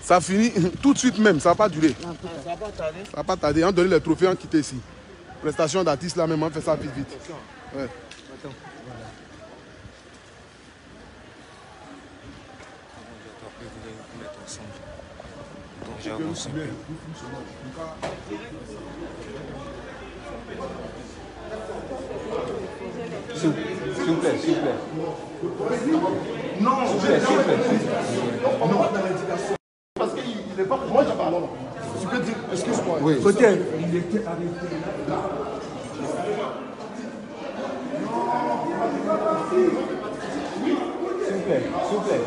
Ça finit tout de suite même, ça va pas durer. Ça va pas. Ça tarder. On donne les trophées, on quitte ici. Prestation d'artiste là même, on fait ça vite vite. Ouais. Attends. Voilà. S'il vous plaît, s'il vous plaît. Non, s'il vous plaît, s'il vous plaît. On parle pas. Parce qu'il n'est pas. Moi, je parle. Tu peux dire, excuse-moi. Oui. Côté, il était arrêté. Non. S'il vous plaît, s'il vous plaît.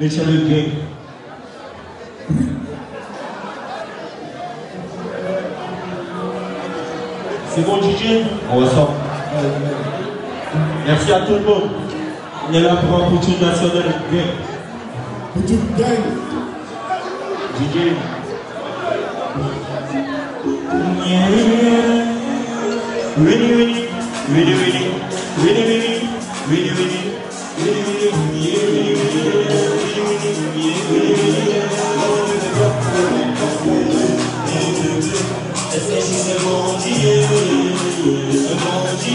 Monsieur le bien. C'est bon DJ On ressort. Merci à tout le monde. On est là pour un couture nationale bien. Couture bien. DJ. Really, really, really, really, really, really, really, really.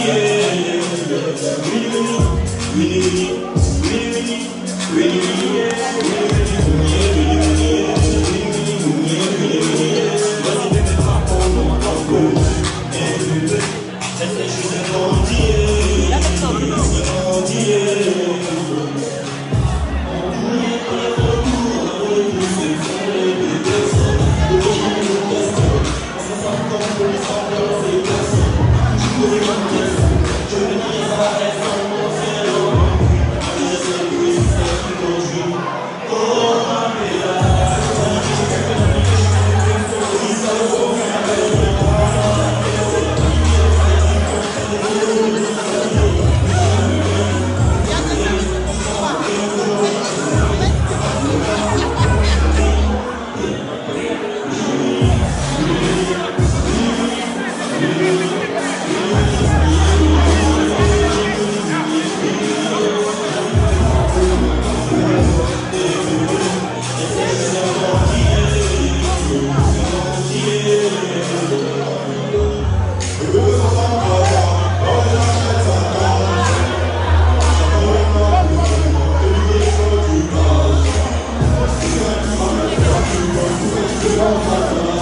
yeah. Mustafa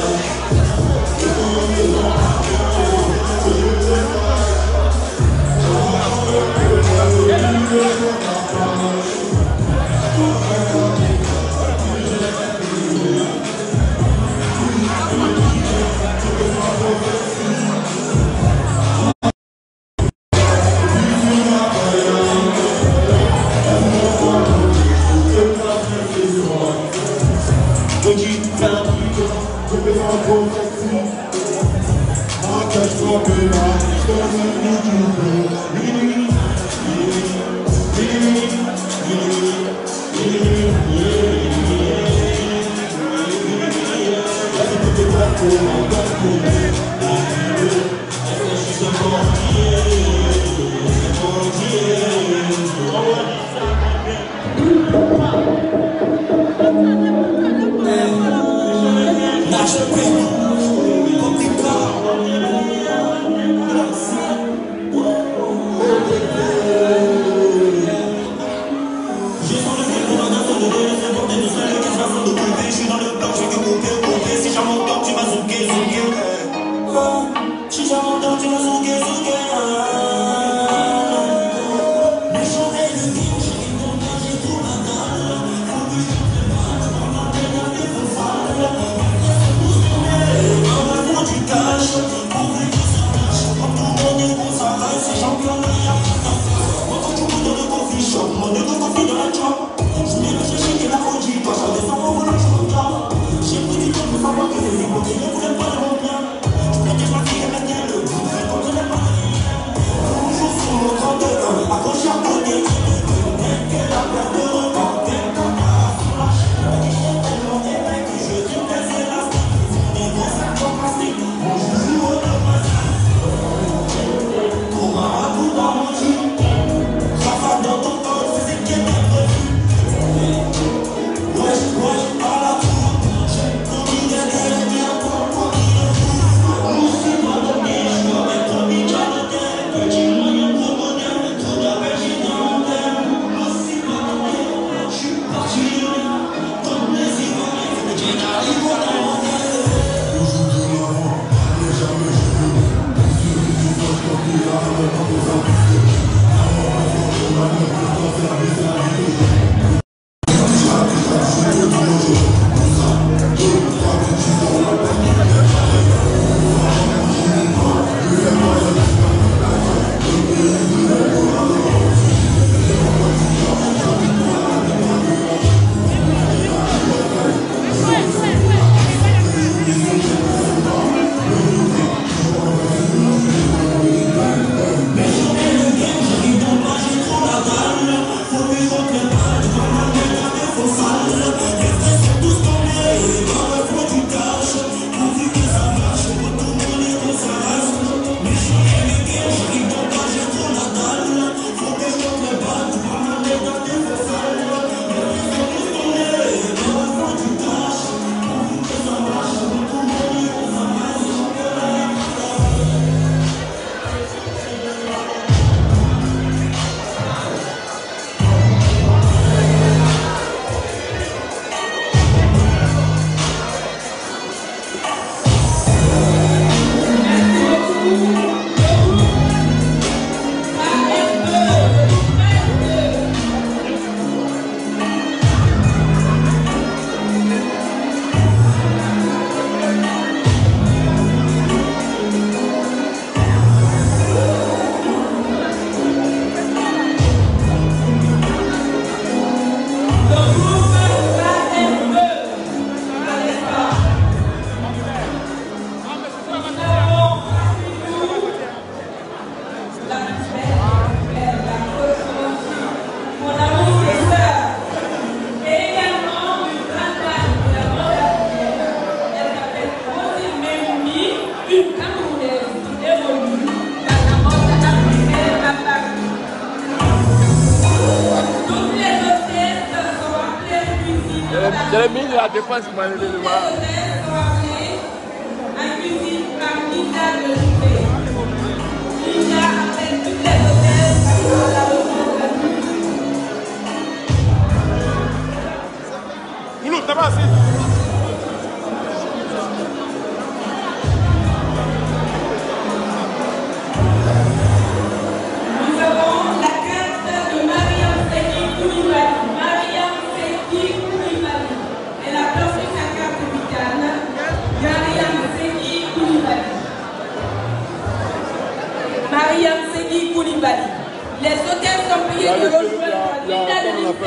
faz mais dele,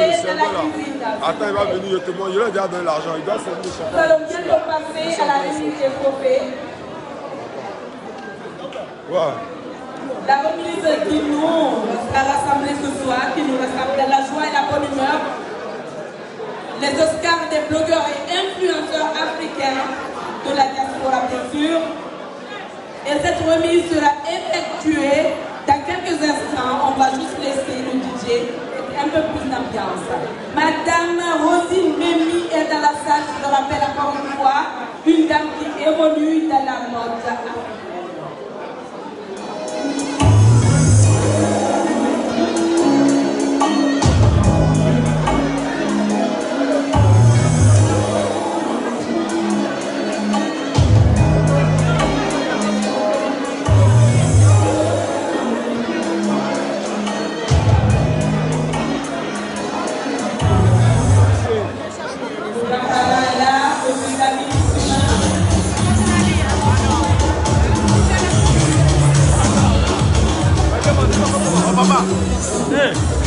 Attends, il va venir, je te montre. Je lui ai déjà donné l'argent. Il doit servir son Nous allons bientôt passer à la remise des trophées. La remise qui nous a rassemblés ce soir, qui nous rassemble la joie et la bonne humeur. Les Oscars des blogueurs et influenceurs africains de la diaspora, bien sûr. Et cette remise sera effectuée dans quelques instants. On va juste laisser le DJ un peu plus d'ambiance. Madame Rosine Memi est dans la salle, je le rappelle encore une fois, une dame qui évolue dans la mode Hey.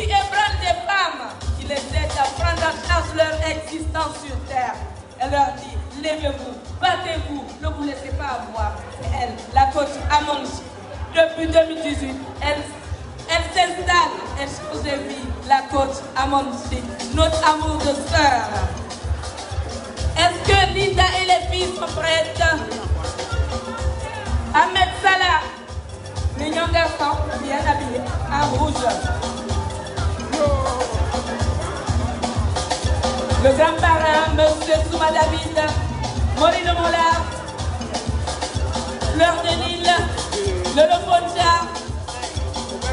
qui ébranle des femmes, qui les aide à prendre en charge leur existence sur terre. Elle leur dit, levez-vous, battez-vous, ne vous laissez pas avoir. C'est elle, la coach Amonji. Depuis 2018, elle, elle s'installe, elle change de vie, la coach Amonji, notre amour de sœur. Est-ce que Linda et les filles sont prêtes? Ahmed Salah, les garçons, bien habillés, en rouge. Le grand parrain, Monsieur Souma David, Maurice de Mollard, Fleur de Lille, le Loponja,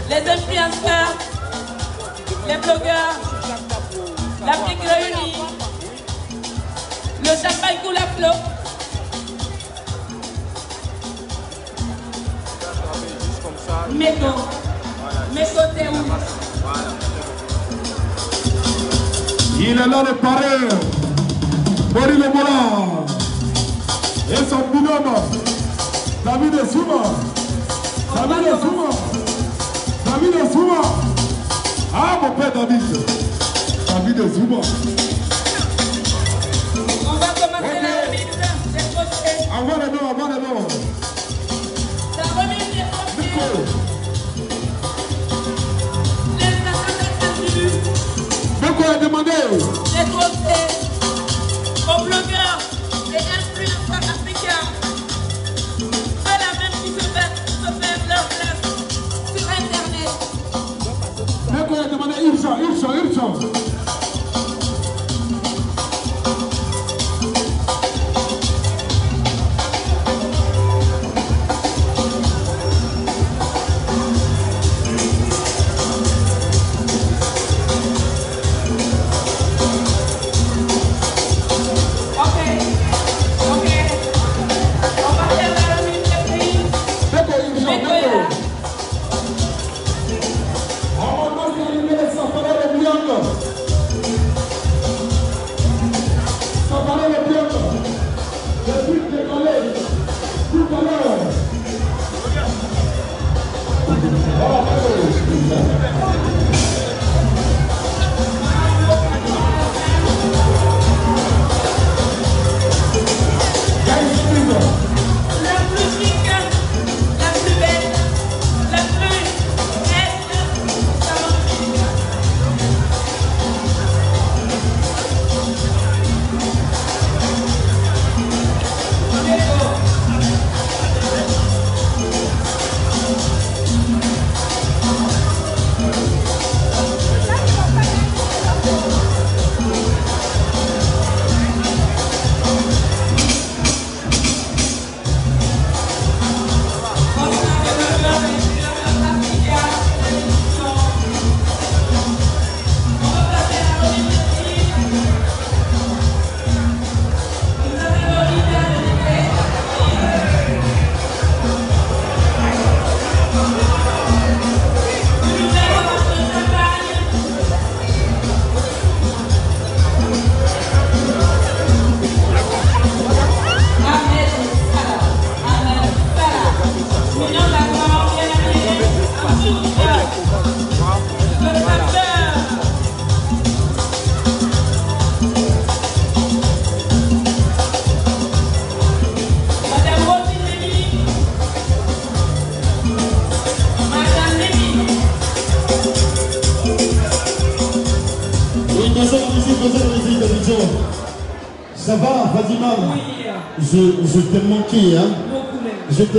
les influenceurs, les blogueurs, l'Afrique réunie, le champagne coule à flot. Mégo, Mégo Théou. Il est là le parrain. Mori Mola. Et son binôme. David Souma. David Souma. David Souma. Ah, mon père David. David Souma. On va commencer la remise des côtés. Avant les noms, avant les noms. La remise des côtés. Les A demandé. Les côtés. Aux blogueurs et influenceurs africains. Ceux-là même qui se fait, se fait leur place sur Internet. Beko a demandé urgent, urgent, urgent.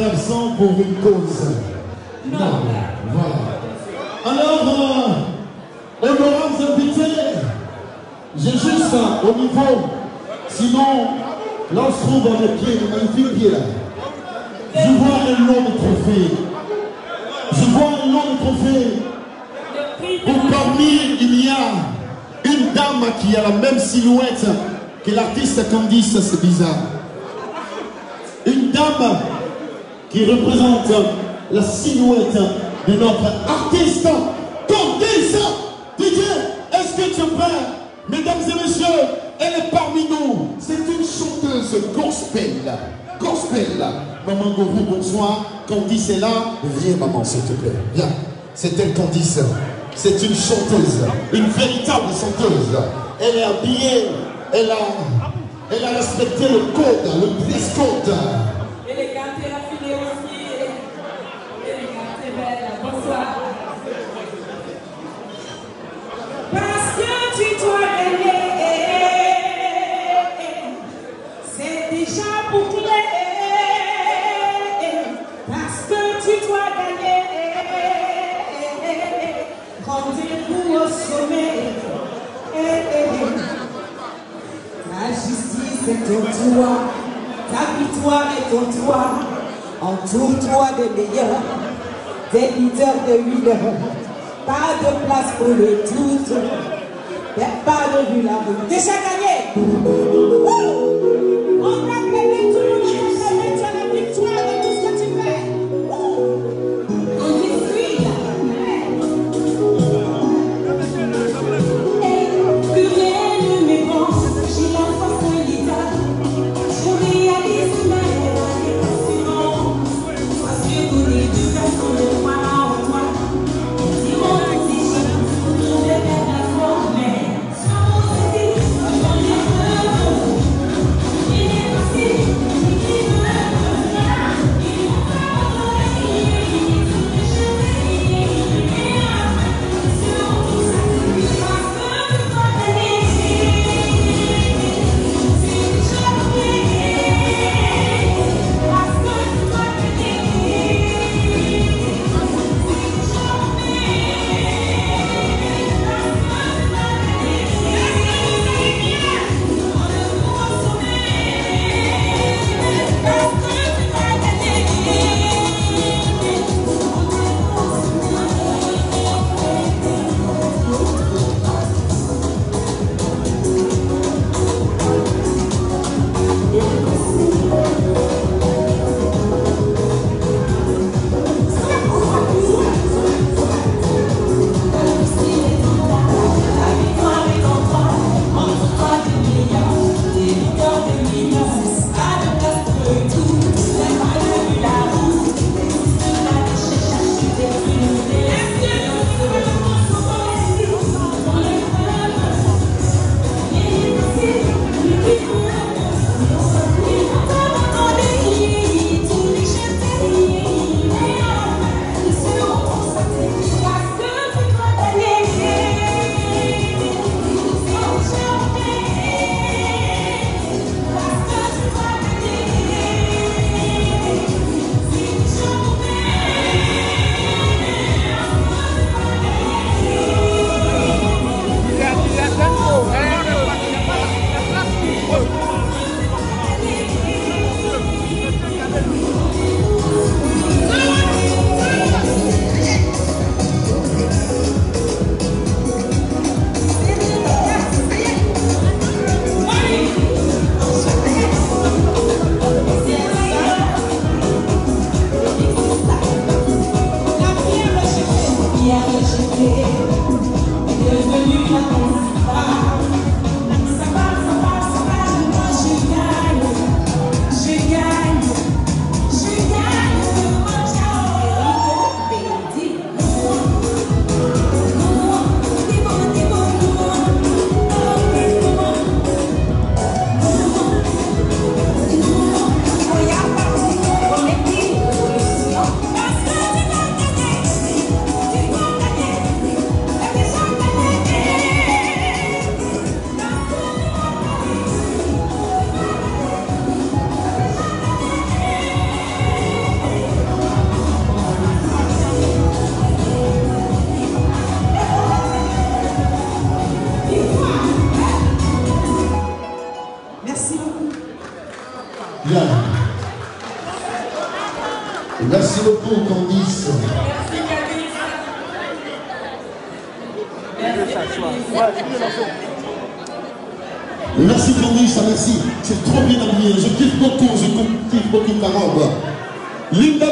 Absent pour une cause. Non, Voilà. Alors, euh, honorables invités, j'ai juste euh, au niveau, sinon, là on se trouve dans les pieds, les magnifiques pieds là. Je vois un long de trophées. Je vois un long de Où parmi, il y a une dame qui a la même silhouette que l'artiste Candice, c'est bizarre. Une dame qui représente la silhouette de notre artiste Candice. Didier, est-ce que tu es prêt? Mesdames et messieurs, elle est parmi nous. C'est une chanteuse gospel. Gospel. Maman Gourou, bonsoir. Candice est là. Viens, maman, s'il te plaît. Viens. C'est elle, Candice. C'est une chanteuse. Une véritable chanteuse. Elle est habillée. Elle a, elle a respecté le code, le dress code. Droit, ta victoire est ton droit. Entoure-toi des meilleurs, des leaders de leaders. Pas de place pour le doute. Pas de rue. Déjà gagné.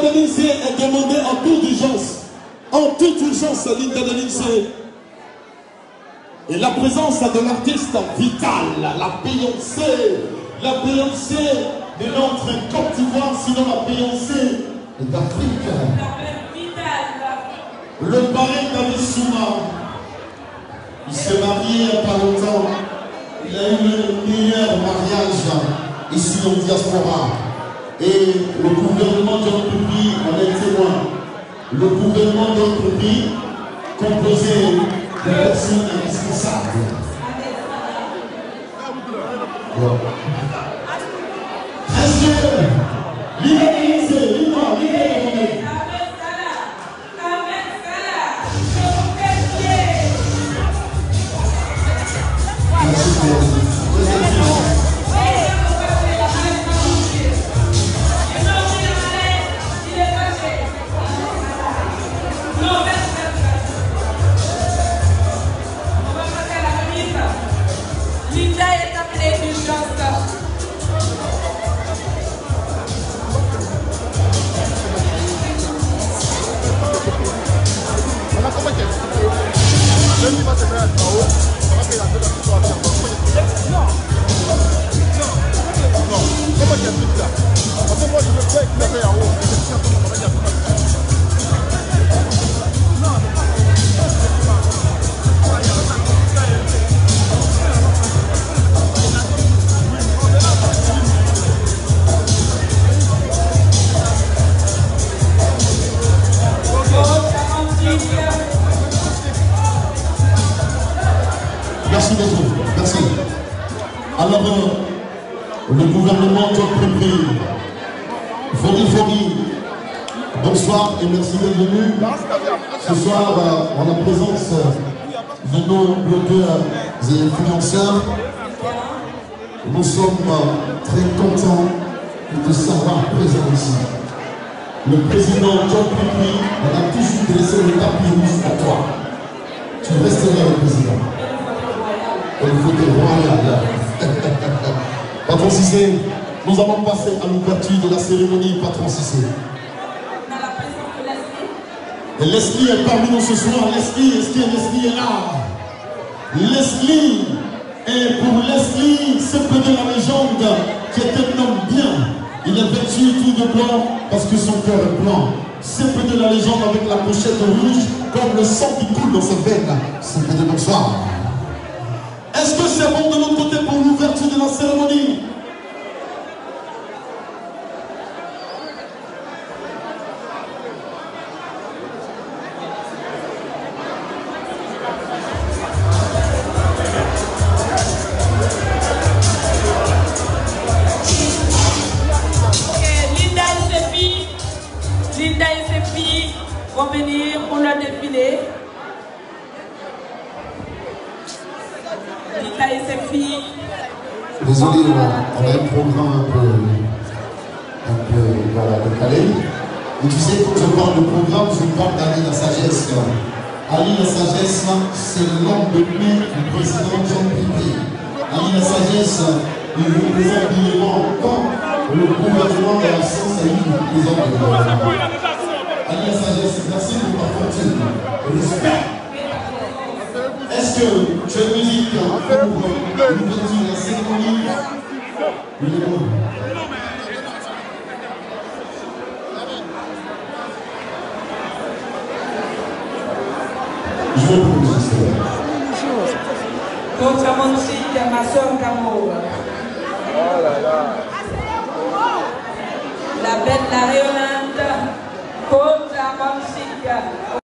Denise est demandée en toute urgence. En toute urgence. Et la présence de l'artiste vital, la Beyoncé, la Beyoncé de notre Côte d'Ivoire, sinon la Beyoncé d'Afrique. Le parrain d'Abissouma, il s'est marié il n'y a pas longtemps. Il a eu le meilleur mariage ici en diaspora. Et le gouvernement de pays est témoin. Le gouvernement de pays, composé de personnes que Ce soir, euh, en la présence de nos blogueurs et influenceurs, nous sommes euh, très contents de savoir présent ici. Le président John Pipi, on a toujours laissé le tapis rouge à toi. Tu resteras le président. Et le fauteuil royal. Patron Cissé, nous allons passer à l'ouverture de la cérémonie, Patron Cissé. Leslie est parmi nous ce soir. Leslie, que Leslie est là? Leslie, et pour Leslie, c'est peu de la légende qui est un homme bien. Il est vêtu tout de blanc parce que son cœur est blanc. C'est peu de la légende avec la pochette rouge, comme le sang qui coule dans ses veines. C'est peu de bonsoir. Est-ce que c'est bon de l'autre côté pour l'ouverture de la cérémonie? Vont venir pour le défilé. Linda et ses filles. Désolé, on a, un programme un peu, un peu voilà, décalé. Et tu sais, quand je parle de programme, je parle d'Ali la sagesse. Ali la sagesse, c'est le nom de main du président John Pipi. Ali la sagesse, il représente dignement quand le gouvernement de la science a eu le président de gouvernement. Ali la sagesse, merci pour ta fortune. Respect. Est-ce que cette musique pour nous continue la cérémonie? Oui, non. Je vous propose. Contre Monsique, ma soeur Camo. La belle, la rayonnante. Bocah kon